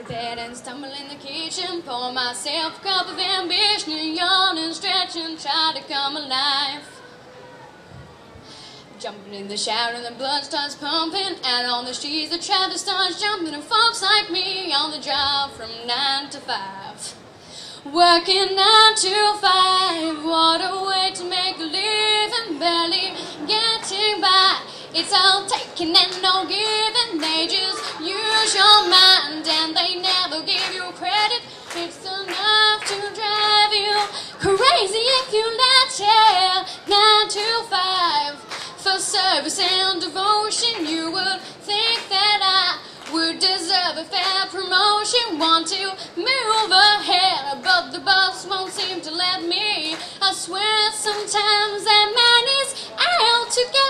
out bed and stumble in the kitchen. Pour myself a cup of ambition and yawn and stretch and try to come alive. Jumping in the shower and the blood starts pumping. And on the streets the traffic starts jumping. And folks like me on the job from 9 to 5. Working 9 to 5. What a way to make a living. Barely getting by. It's all taking and no giving. They just use your mind and they never give you credit. It's enough to drive you crazy if you let it. Nine to five for service and devotion. You would think that I would deserve a fair promotion. Want to move ahead, but the boss won't seem to let me. I swear sometimes that man is out to get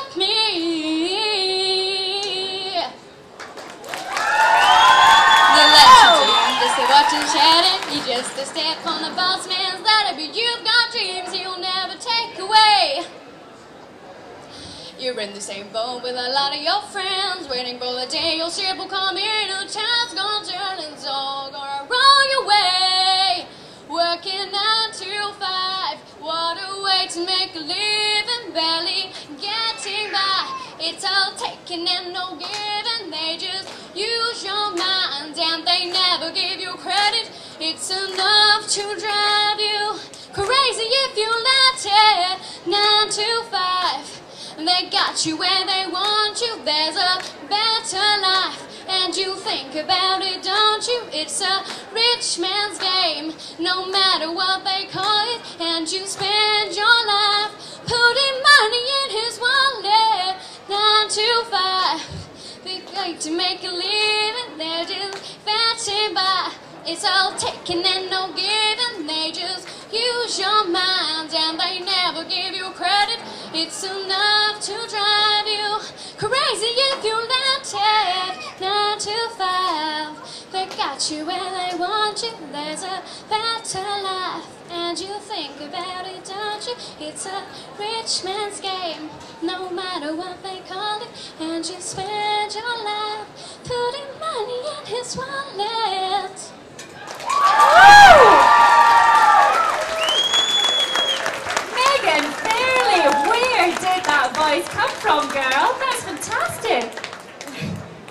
A step on the boss man's ladder, but you've got dreams he'll never take away. You're in the same boat with a lot of your friends, waiting for the day your ship will come in. The tide's gonna turn and it's all gonna roll your way. Working nine to five, what a way to make a living, barely getting by. It's all taking and no giving. They just use your mind and they never give you credit. It's enough to drive you crazy if you let it. Nine to five. They got you where they want you. There's a better life. And you think about it, don't you? It's a rich man's game, no matter what they call it. And you spend your life putting money in his wallet. Nine to five. They like to make a living, they're just. It's all taking and no giving. They just use your mind and they never give you credit. It's enough to drive you crazy if you let it. Nine to five, they got you where they want you. There's a better life, and you think about it, don't you? It's a rich man's game, no matter what they call it. And you spend your life putting money in his wallet. Megan Fairley, where did that voice come from, girl? That's fantastic.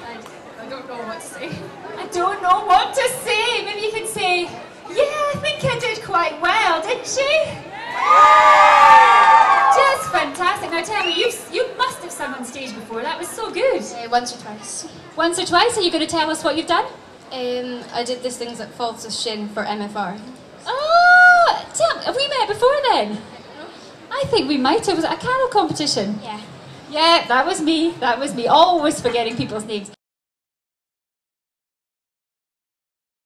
I, I don't know what to say. I don't know what to say. Maybe you can say, yeah, I think I did quite well, didn't she? Yeah. Just fantastic. Now tell me, you you must have sung on stage before. That was so good. Uh, once or twice. Once or twice, are you going to tell us what you've done? Um, I did this things at Falls of Shin for MFR. Oh, tell, have we met before then? I think we might have. Was it a carol competition? Yeah. Yeah, that was me. That was me. Always forgetting people's names.